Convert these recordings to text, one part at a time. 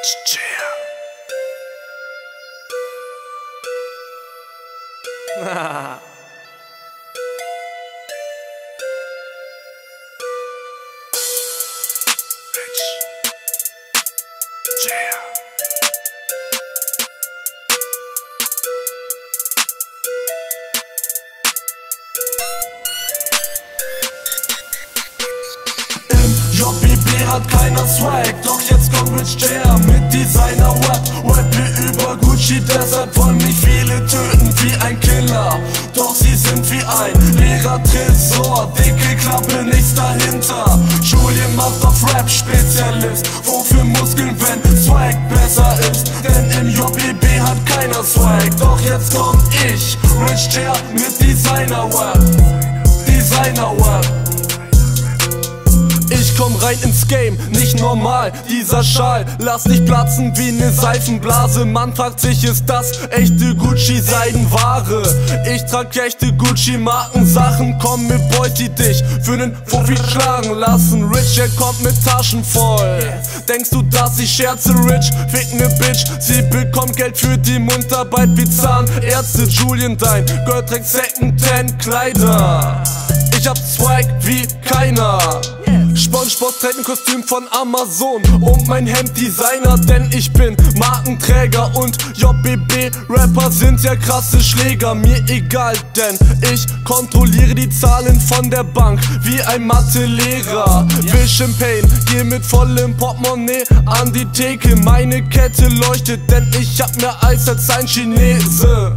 Rich Chair. Rich JBB hat keiner Swag, doch jetzt kommt Rich J mit Designer Rap. Rap wie über Gucci, deshalb wollen mich viele töten wie ein Killer. Doch sie sind wie ein leerer Tresor, dicke Klappe, nichts dahinter. Julian macht auf Rap Spezialist, wofür Muskeln, wenn Swag besser ist. Denn im JBB hat keiner Swag, doch jetzt komm ich, Rich J mit Designer Rap. Rein ins Game, nicht normal, dieser Schal. Lass dich platzen wie ne Seifenblase. Man fragt sich, ist das echte Gucci-Seidenware? Ich trag echte Gucci-Markensachen Komm mit Boys, die dich für nen Fuffi schlagen lassen. Rich, er kommt mit Taschen voll. Denkst du, dass ich scherze, Rich? Fick ne Bitch, sie bekommt Geld für die Mundarbeit wie Zahnärzte. Julian, dein Girl trägt Second-Hand-Kleider ich hab Swag wie keiner. Spongebob trägt ein von Amazon und mein Hemd Designer, denn ich bin Markenträger und JBB Rapper sind ja krasse Schläger. Mir egal, denn ich kontrolliere die Zahlen von der Bank wie ein Mathelehrer. Will Champagne, geh mit vollem Portemonnaie an die Theke. Meine Kette leuchtet, denn ich hab mehr Eis als ein Chinese.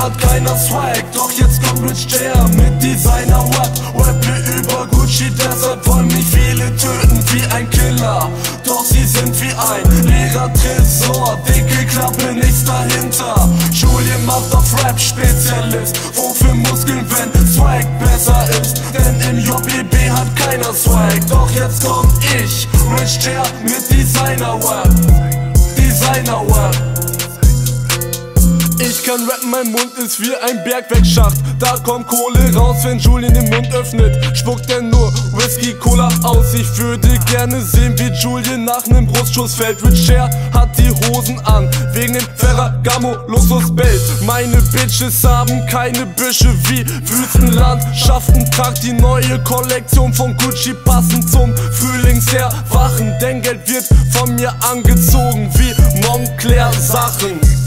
Hat keiner Swag, doch jetzt kommt Rich J mit Designer Rap. Rap wie über Gucci, deshalb wollen mich viele töten wie ein Killer. Doch sie sind wie ein leerer Tresor, dicke Klappe, nichts dahinter. Julian macht auf Rap Spezialist, wofür Muskeln, wenn Swag besser ist. Denn im JBB hat keiner Swag, doch jetzt komm ich, Rich J mit Designer Rap. Designer Rap. Ich kann rappen, mein Mund ist wie ein Bergwegschacht. Da kommt Kohle raus, wenn Julian den Mund öffnet. Spuckt er nur Whisky Cola aus. Ich würde gerne sehen, wie Julian nach nem Brustschuss fällt. Rich Share hat die Hosen an, wegen dem Ferragamo Luxus Belt. Meine Bitches haben keine Büsche wie Wüstenlandschaften. Tragt die neue Kollektion von Gucci passend zum Frühlingserwachen. Denn Geld wird von mir angezogen wie Montclair Sachen.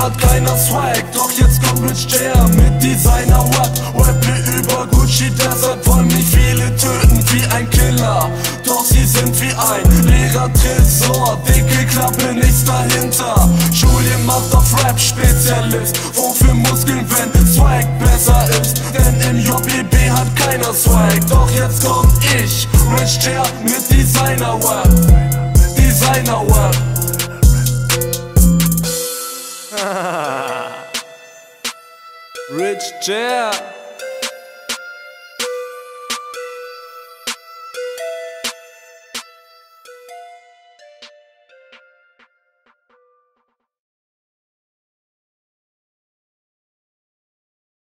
Hat keiner Swag, doch jetzt kommt Rich J mit Designer Rap. Rap wie über Gucci, deshalb wollen mich viele töten wie ein Killer. Doch sie sind wie ein leerer Tresor, dicke Klappe, nichts dahinter. Julian macht auf Rap Spezialist, wofür Muskeln, wenn Swag besser ist. Denn im JBB hat keiner Swag, doch jetzt komm ich, Rich J mit Designer Rap. Designer Rap. Yeah.